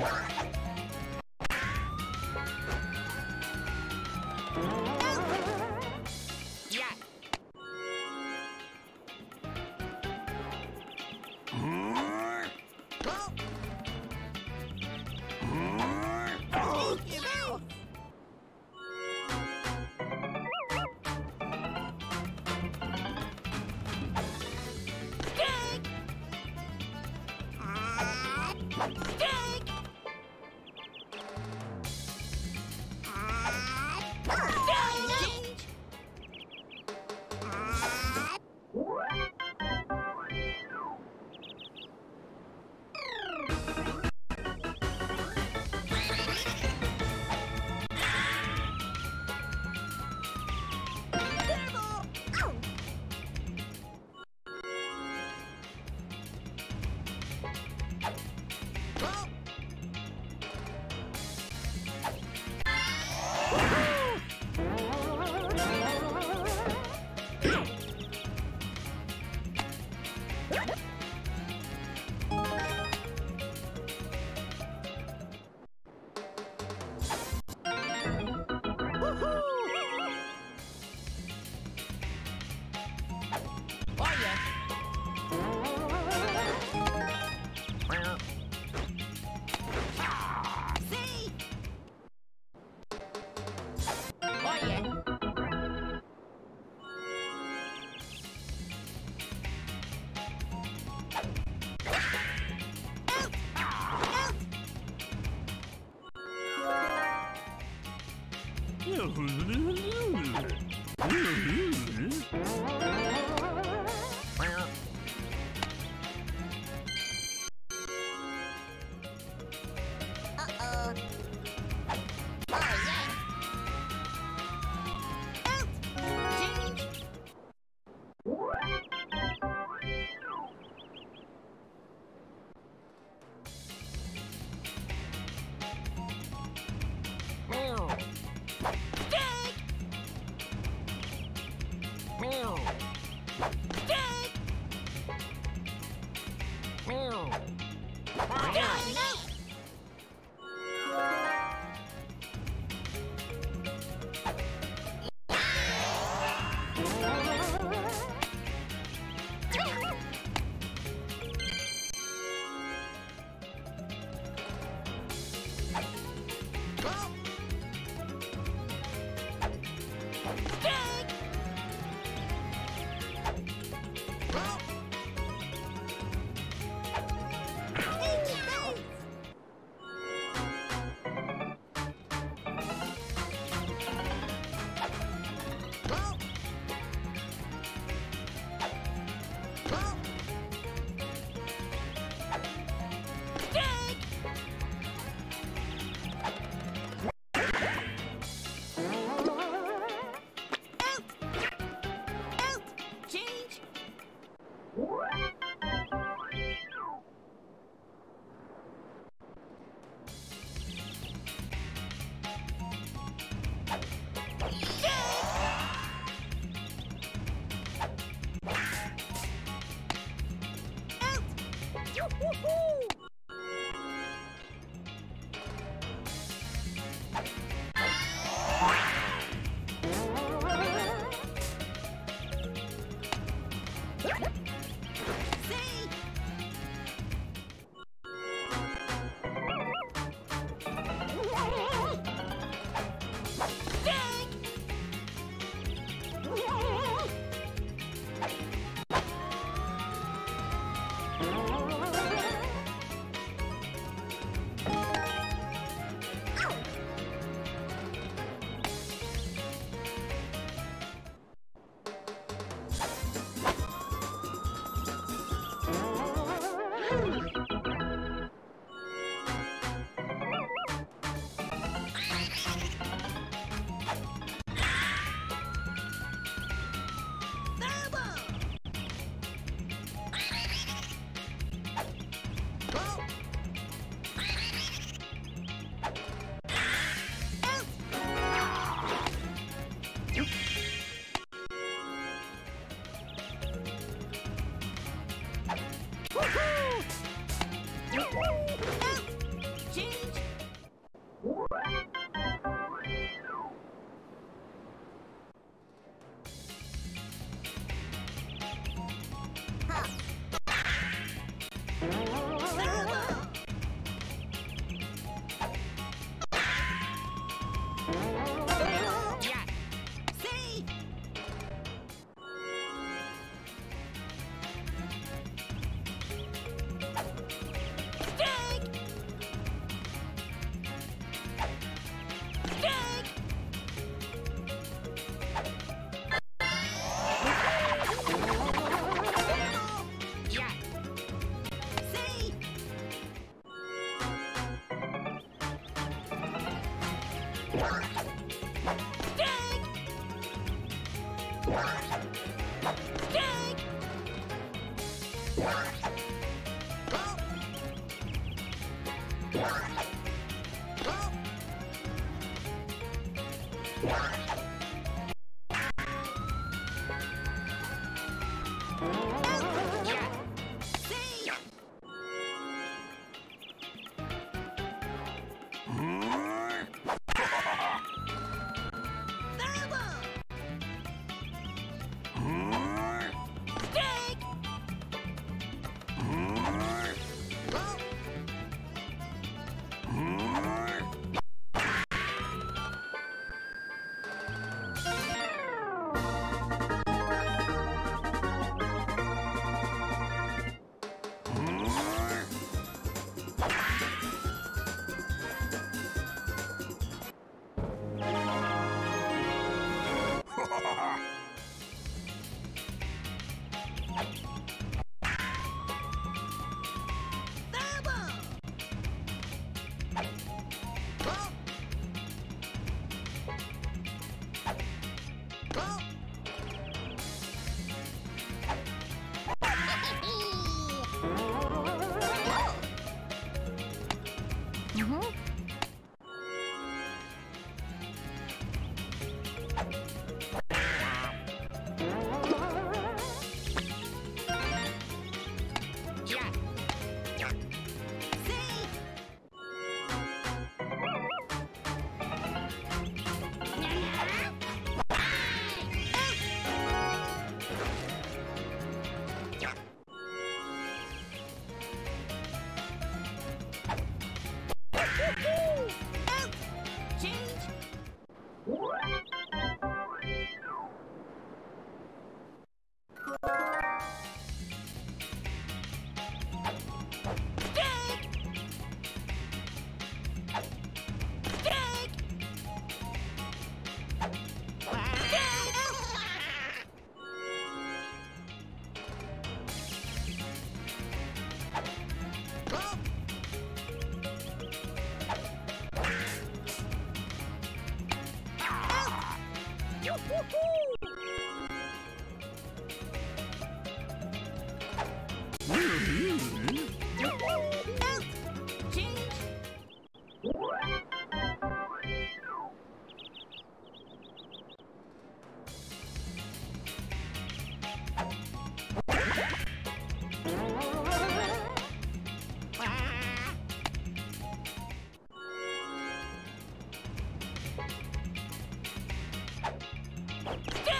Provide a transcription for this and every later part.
Uh-oh. Dig! Dig!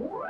Uh-oh.